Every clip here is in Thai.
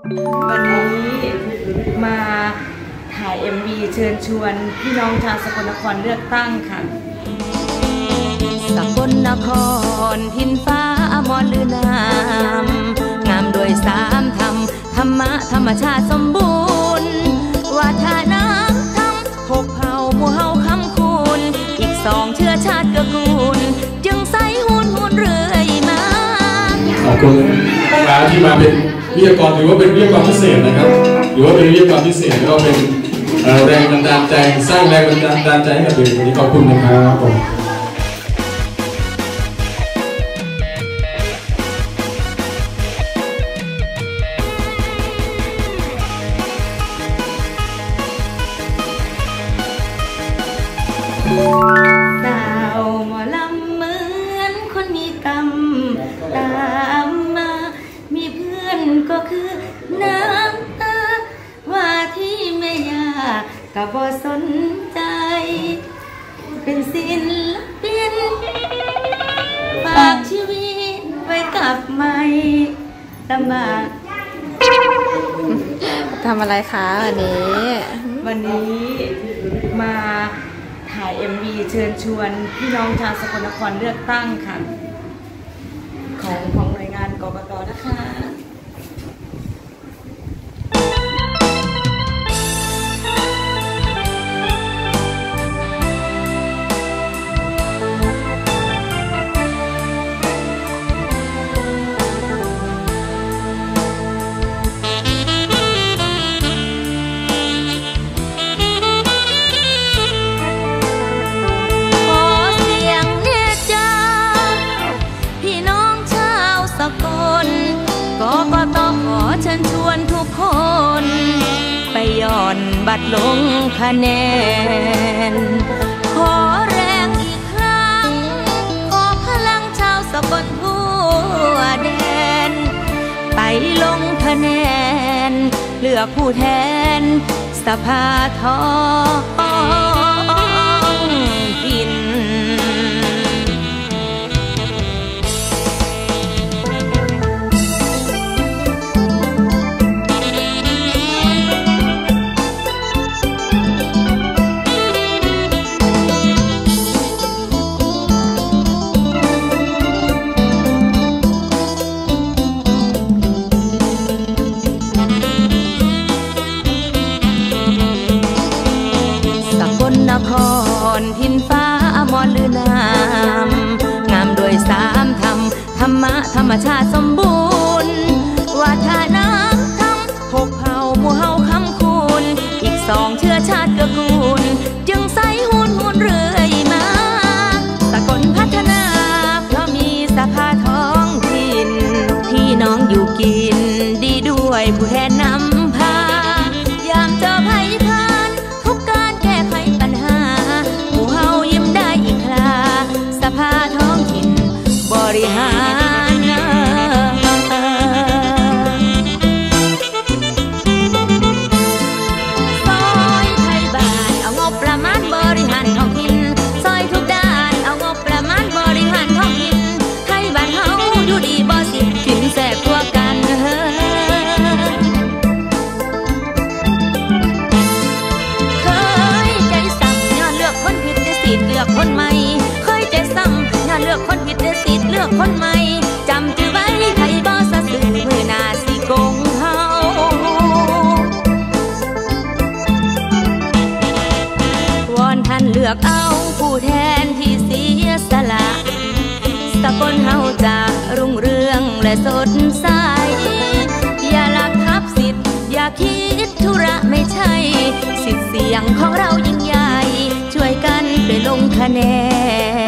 วันนี้มาถ่าย MV เชิญชวนพี่น้องชาวสกลนครเลือกตั้งค่ะ สกลนครทินฟ้ามรลือนามงามโดยสามธรรมธรรมะธรรมชาติสมบูรณ์วัฒนธรรมหกเผ่าหมู่เฮาคำคูณอีกสองเชื้อชาติกื้อกูล จึงใสหุ่นหุ่นเรื่อยมาขอบคุณ ที่มาเป็นวิทยากรถือว่าเป็นวิทยากรพิเศษนะครับถือว่าเป็นวิทยากรพิเศษแล้วก็เป็นแรงบันดาลใจสร้างแรงบันดาลใจให้กับตัวเองวันนี้ขอบคุณนะครับผมสา ลำบากทำอะไรคะวันนี้ วันนี้มาถ่าย MV เชิญชวนพี่น้องชาวสกลนครเลือกตั้งค่ะ ของของหน่วยงานกกตนะคะ บัตรลงคะแนน ขอแรงอีกครั้ง ขอพลังชาวสกลทั่วแดน ไปลงคะแนน เลือกผู้แทน สภาทอ ครทินฟ้าอมรลือนาม งามโดวยสามธรรมธรรมะธรรมชาติสมบูรณ์ อนท่านเลือกเอาผู้แทนที่เสียสละสกลเฮาจะรุ่งเรืองและสดใส อย่าลักทับสิทธิ์ อย่าคิดธุระไม่ใช่ สิทธิ์เสียงของเรายิ่งใหญ่ ช่วยกันไปลงคะแนน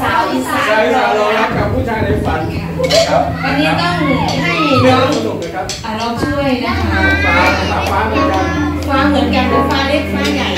สาวอีสาสานยสาวเรารักกับผู้ชายในฝันครัวันนี้ต้องให้เรื่น้อองงสนุครับเราช่วยนะคะฟ้าฟ้าเหมือนกันฟ้าเหมือนกันฟ้าเล็กฟ้าใหญ่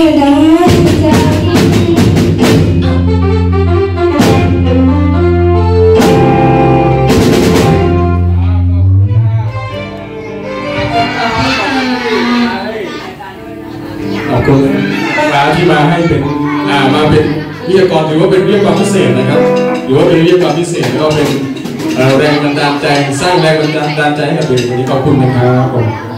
เสียดายจังขอบคุณฟ้าที่มาให้เป็นอ่ามาเป็นวิทยากรถือว่าเป็นวิทยากรพิเศษนะครับถือว่าเป็นวิทยากรพิเศษแล้วก็เป็นแรงบันดาลใจสร้างแรงบันดาลใจให้กับตัวเองวันนี้ขอบคุณนะครับผม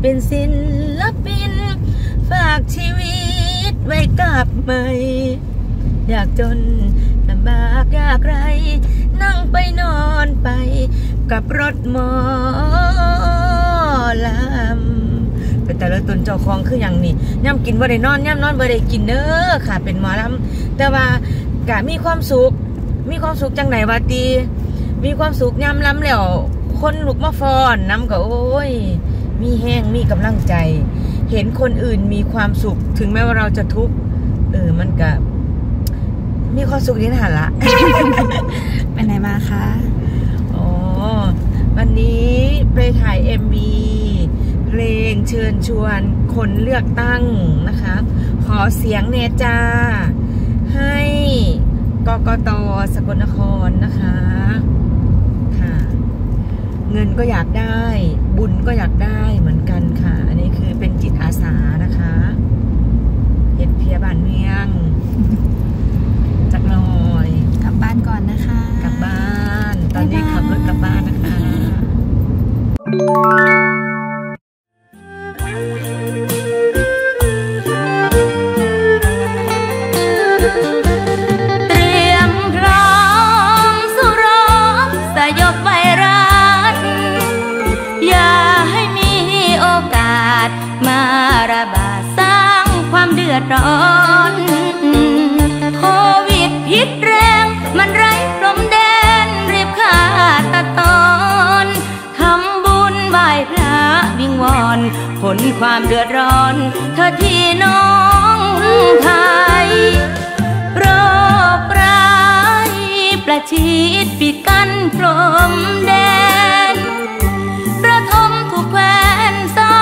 เป็นศิลปิน ฝากชีวิตไว้กับไม่ อยากจนลำบากยากไร นั่งไปนอนไป กับรถหมอลำเป็นแต่ละตนเจ้าของคืออย่างนี้ย่ำกินบ่ได้นอนย่ำนอนบ่ได้กินเด้อค่ะ เป็นหมอลำแต่ว่ากะมีความสุข มีความสุขจังไหนวะตีมีความสุขย่ำล้ำแล้วคนลุกมาฟอนน้ำก็โอ้ย มีแห้งมีกำลังใจ เห็นคนอื่นมีความสุข ถึงแม้ว่าเราจะทุกข์เออมันก็มีความสุขนี่นะละไปไหนมาคะอ๋อวันนี้ไปถ่าย MV เพลงเชิญชวนคนเลือกตั้งนะคะ ขอเสียงเนจาให้กกตสกลนครนะคะ เงินก็อยากได้ บุญก็อยากได้เหมือนกันค่ะ อันนี้คือเป็นจิตอาสานะคะเห็ดเพียบานเมียงจักหน่อยกลับบ้านก่อนนะคะ กลับบ้าน ตอนนี้ขับรถกลับบ้านนะคะ ความเดือดร้อนเธอที่น้องไทยโรคร้ายประชิดปิดกั้นพรมแดนประทมถูกแควนเศร้า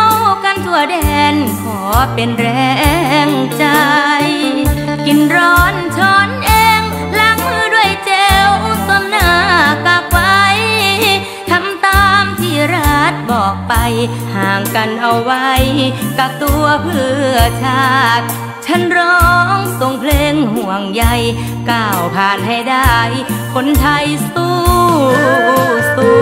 กันทั่วแดนขอเป็นแรง ไป ห่างกันเอาไว้ กักตัวเพื่อชาติ ฉันร้องส่งเพลงห่วงใยก้าวผ่านให้ได้ คนไทยสู้สู้